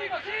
chicos, sigan.